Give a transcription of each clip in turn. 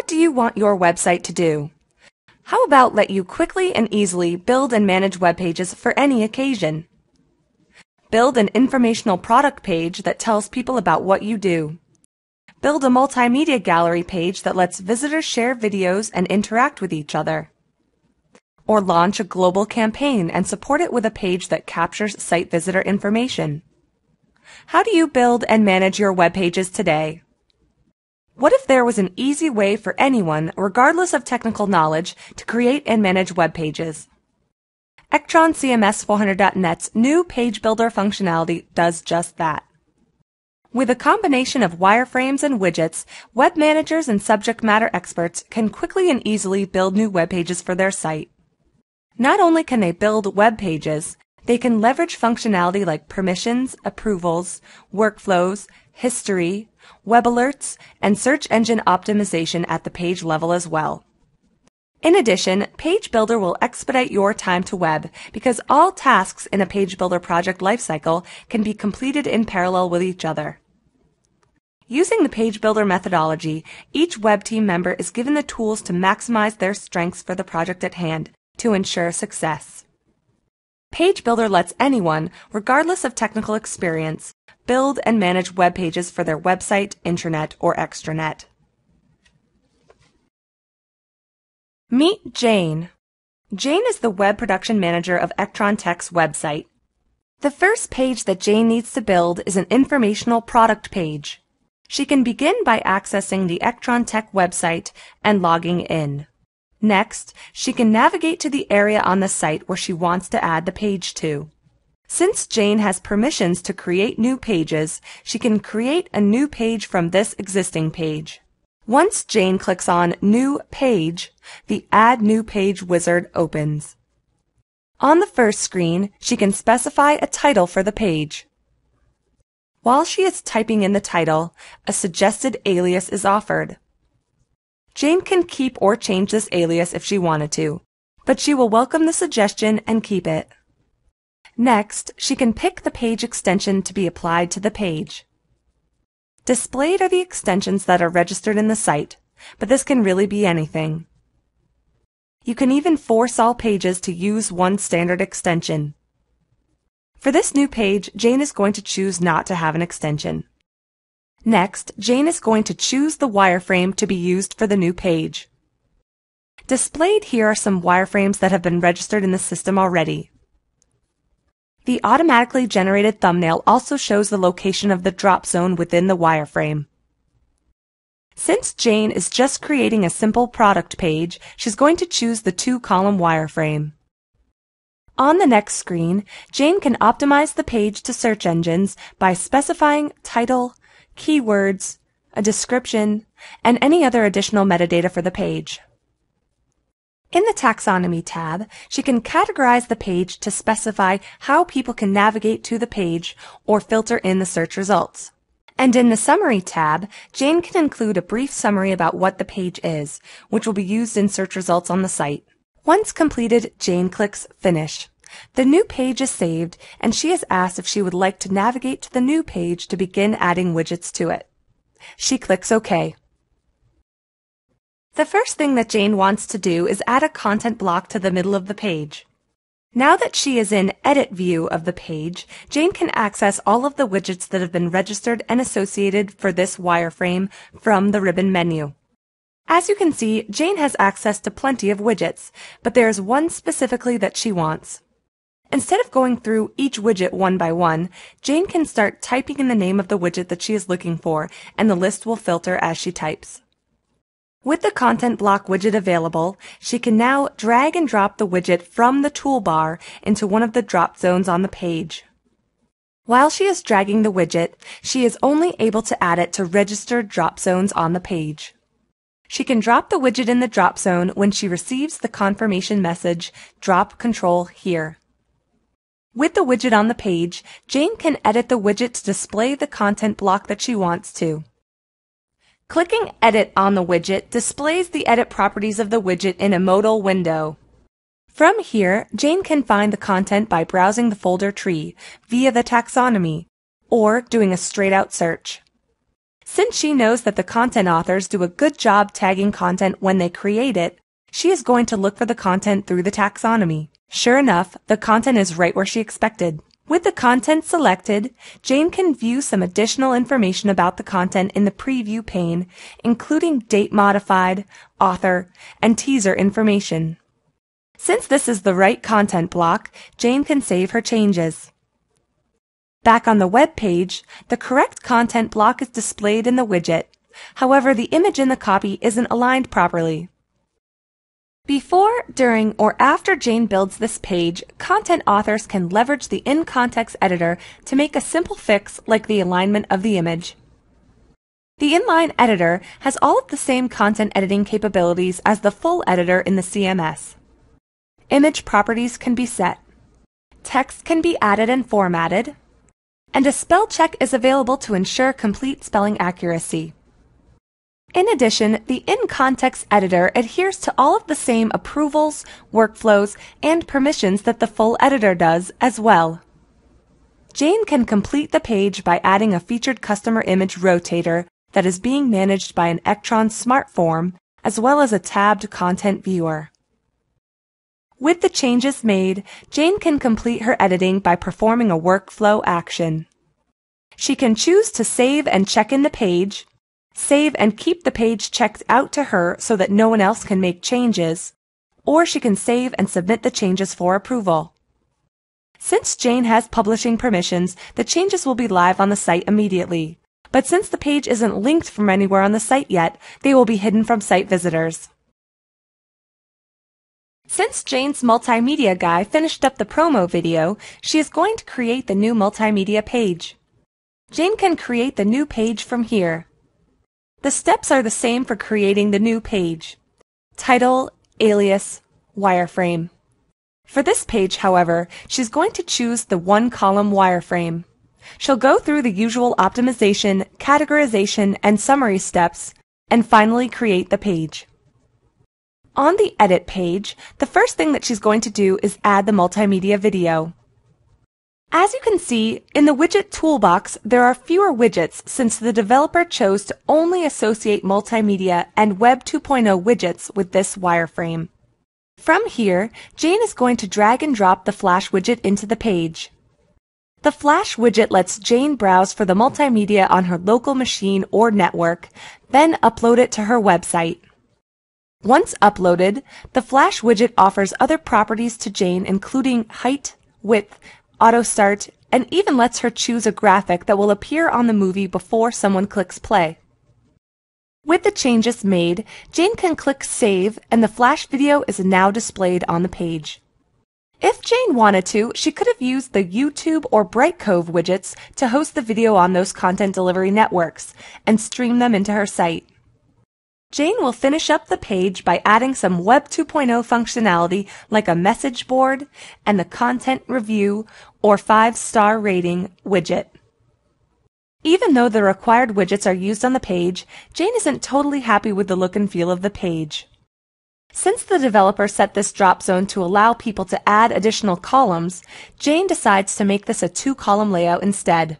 What do you want your website to do? How about let you quickly and easily build and manage web pages for any occasion? Build an informational product page that tells people about what you do. Build a multimedia gallery page that lets visitors share videos and interact with each other. Or launch a global campaign and support it with a page that captures site visitor information. How do you build and manage your web pages today? What if there was an easy way for anyone, regardless of technical knowledge, to create and manage web pages? Ektron CMS 400.net's new page builder functionality does just that. With a combination of wireframes and widgets, web managers and subject matter experts can quickly and easily build new web pages for their site. Not only can they build web pages, they can leverage functionality like permissions, approvals, workflows, history, web alerts, and search engine optimization at the page level as well. In addition, Page Builder will expedite your time to web because all tasks in a Page Builder project lifecycle can be completed in parallel with each other. Using the Page Builder methodology, each web team member is given the tools to maximize their strengths for the project at hand to ensure success. Page Builder lets anyone, regardless of technical experience, build and manage web pages for their website, intranet, or extranet. Meet Jane. Jane is the web production manager of Ektron Tech's website. The first page that Jane needs to build is an informational product page. She can begin by accessing the Ektron Tech website and logging in. Next, she can navigate to the area on the site where she wants to add the page to. Since Jane has permissions to create new pages, she can create a new page from this existing page. Once Jane clicks on New Page, the Add New Page wizard opens. On the first screen, she can specify a title for the page. While she is typing in the title, a suggested alias is offered. Jane can keep or change this alias if she wanted to, but she will welcome the suggestion and keep it. Next, she can pick the page extension to be applied to the page. Displayed are the extensions that are registered in the site, but this can really be anything. You can even force all pages to use one standard extension. For this new page, Jane is going to choose not to have an extension. Next, Jane is going to choose the wireframe to be used for the new page. Displayed here are some wireframes that have been registered in the system already. The automatically generated thumbnail also shows the location of the drop zone within the wireframe. Since Jane is just creating a simple product page, she's going to choose the two-column wireframe. On the next screen, Jane can optimize the page to search engines by specifying title, keywords, a description, and any other additional metadata for the page. In the Taxonomy tab, she can categorize the page to specify how people can navigate to the page or filter in the search results. And in the Summary tab, Jane can include a brief summary about what the page is, which will be used in search results on the site. Once completed, Jane clicks Finish. The new page is saved, and she is asked if she would like to navigate to the new page to begin adding widgets to it. She clicks OK. The first thing that Jane wants to do is add a content block to the middle of the page. Now that she is in Edit view of the page, Jane can access all of the widgets that have been registered and associated for this wireframe from the ribbon menu. As you can see, Jane has access to plenty of widgets, but there is one specifically that she wants. Instead of going through each widget one by one, Jane can start typing in the name of the widget that she is looking for, and the list will filter as she types. With the content block widget available, she can now drag and drop the widget from the toolbar into one of the drop zones on the page. While she is dragging the widget, she is only able to add it to registered drop zones on the page. She can drop the widget in the drop zone when she receives the confirmation message, Drop Control Here. With the widget on the page, Jane can edit the widget to display the content block that she wants to. Clicking Edit on the widget displays the edit properties of the widget in a modal window. From here, Jane can find the content by browsing the folder tree via the taxonomy or doing a straight-out search. Since she knows that the content authors do a good job tagging content when they create it, she is going to look for the content through the taxonomy. Sure enough, the content is right where she expected. With the content selected, Jane can view some additional information about the content in the preview pane, including date modified, author, and teaser information. Since this is the right content block, Jane can save her changes. Back on the web page, the correct content block is displayed in the widget. However, the image in the copy isn't aligned properly. Before, during, or after Jane builds this page, content authors can leverage the in-context editor to make a simple fix like the alignment of the image. The inline editor has all of the same content editing capabilities as the full editor in the CMS. Image properties can be set. Text can be added and formatted. And a spell check is available to ensure complete spelling accuracy. In addition, the in-context editor adheres to all of the same approvals, workflows, and permissions that the full editor does as well. Jane can complete the page by adding a featured customer image rotator that is being managed by an Ektron SmartForm, as well as a tabbed content viewer. With the changes made, Jane can complete her editing by performing a workflow action. She can choose to save and check in the page, save and keep the page checked out to her so that no one else can make changes, or she can save and submit the changes for approval. Since Jane has publishing permissions, the changes will be live on the site immediately. But since the page isn't linked from anywhere on the site yet, they will be hidden from site visitors. Since Jane's multimedia guy finished up the promo video, she is going to create the new multimedia page. Jane can create the new page from here. The steps are the same for creating the new page. Title, alias, wireframe. For this page, however, she's going to choose the one-column wireframe. She'll go through the usual optimization, categorization, and summary steps, and finally create the page. On the Edit page, the first thing that she's going to do is add the multimedia video. As you can see, in the widget toolbox, there are fewer widgets since the developer chose to only associate multimedia and Web 2.0 widgets with this wireframe. From here, Jane is going to drag and drop the Flash widget into the page. The Flash widget lets Jane browse for the multimedia on her local machine or network, then upload it to her website. Once uploaded, the Flash widget offers other properties to Jane including height, width, auto start, and even lets her choose a graphic that will appear on the movie before someone clicks play. With the changes made, Jane can click Save and the Flash video is now displayed on the page. If Jane wanted to, she could have used the YouTube or Brightcove widgets to host the video on those content delivery networks and stream them into her site. Jane will finish up the page by adding some Web 2.0 functionality like a message board and the content review or five star rating widget. Even though the required widgets are used on the page, Jane isn't totally happy with the look and feel of the page. Since the developer set this drop zone to allow people to add additional columns, Jane decides to make this a two-column layout instead.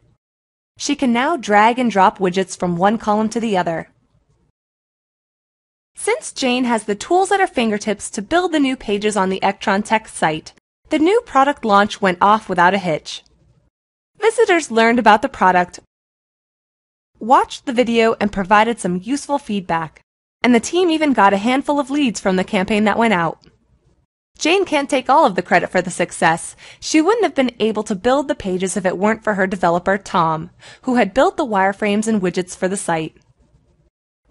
She can now drag and drop widgets from one column to the other. Since Jane has the tools at her fingertips to build the new pages on the Ektron Tech site, the new product launch went off without a hitch. Visitors learned about the product, watched the video, and provided some useful feedback. And the team even got a handful of leads from the campaign that went out. Jane can't take all of the credit for the success. She wouldn't have been able to build the pages if it weren't for her developer, Tom, who had built the wireframes and widgets for the site.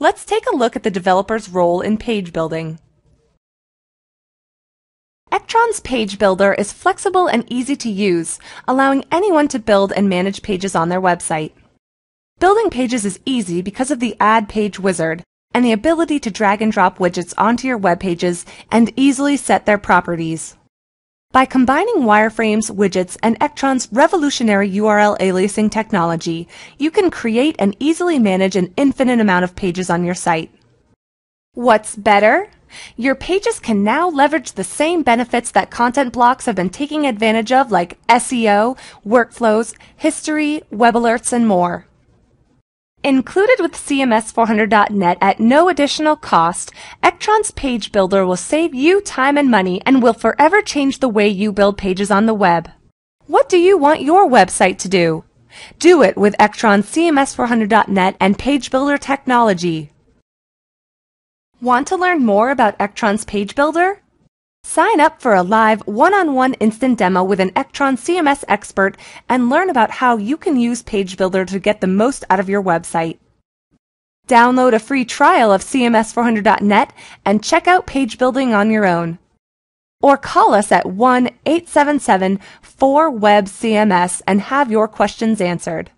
Let's take a look at the developer's role in page building. Ektron's Page Builder is flexible and easy to use, allowing anyone to build and manage pages on their website. Building pages is easy because of the Add Page Wizard and the ability to drag and drop widgets onto your web pages and easily set their properties. By combining wireframes, widgets, and Ektron's revolutionary URL aliasing technology, you can create and easily manage an infinite amount of pages on your site. What's better? Your pages can now leverage the same benefits that content blocks have been taking advantage of like SEO, workflows, history, web alerts, and more. Included with CMS400.net at no additional cost, Ektron's Page Builder will save you time and money and will forever change the way you build pages on the web. What do you want your website to do? Do it with Ektron's CMS400.net and Page Builder technology. Want to learn more about Ektron's Page Builder? Sign up for a live one-on-one instant demo with an Ektron CMS expert and learn about how you can use Page Builder to get the most out of your website. Download a free trial of CMS400.net and check out page building on your own. Or call us at 1 877 4 Web CMS and have your questions answered.